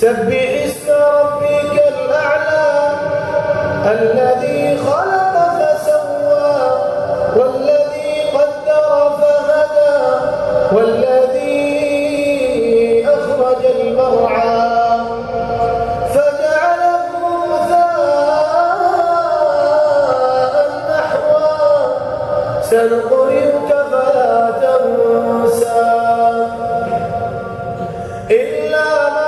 سبح اسم ربك الأعلى الذي خلق فسوى والذي قدر فهدى والذي أخرج المرعى فجعله غثاء نحوا سنقرئك فلا تنسى إلا ما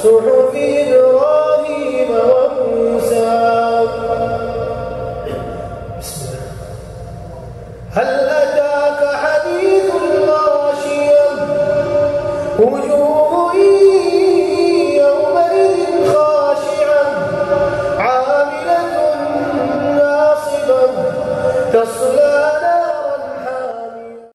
Surah